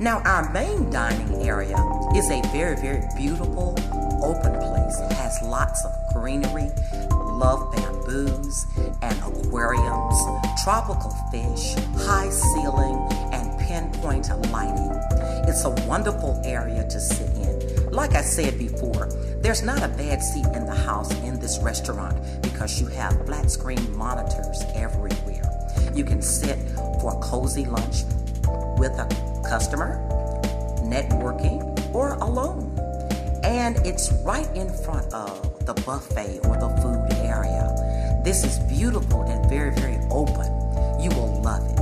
Now, our main dining area is a very, very beautiful, open place. It has lots of greenery, love bamboos and aquariums, tropical fish, high ceiling, and pinpoint lighting. It's a wonderful area to sit in. Like I said before, there's not a bad seat in the house in this restaurant because you have flat screen monitors everywhere. You can sit for a cozy lunch with a customer, networking, or alone. And it's right in front of the buffet or the food area. This is beautiful and very, very open. You will love it.